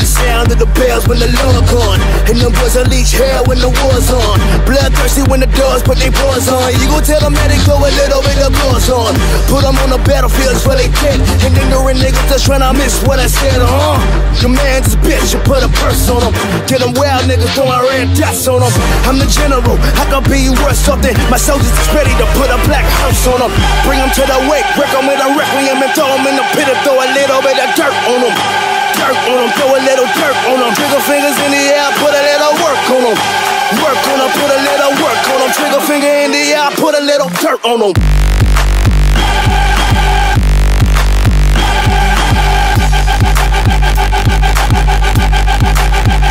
sound of the bells when the Lord gone. And them boys unleash hell when the war's on. Bloodthirsty when the dogs put their paws on. You gon' tell them that they go a little bit of goes on. Put them on the battlefields where they dead. And ignorant niggas just tryna miss what I said, uh. Command this bitch, you put a purse on them. Get them wild niggas throwing red dots on them. I'm the general, I could be worth something. My soldiers is ready to put a black house on them. Bring them to the wake, wreck them with a requiem and throw them in the pit and throw a little bit of dirt on them. Dirt on them, throw a little dirt on them. Trigger fingers in the air, put a little work on them. Work on them, put a little work on them. Trigger finger in the air, put a little dirt on them.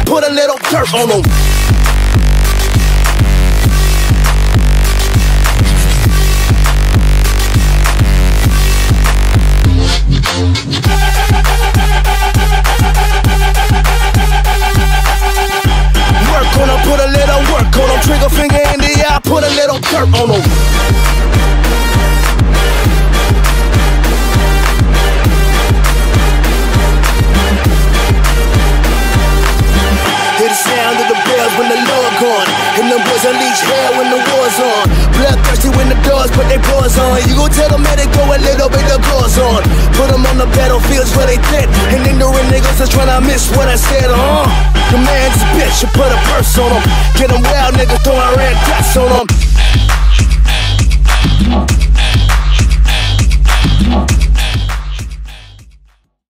Put a little dirt on them. When the Lord gone. And them boys unleash hell when the war's on. Bloodthirsty when the doors put their paws on. You gon' tell them that they go a little bit of goes on. Put them on the battlefields where they dead. And ignorant niggas just tryna miss what I said, uh. Command this bitch, you put a purse on them. Get them wild niggas throwing red dots on them.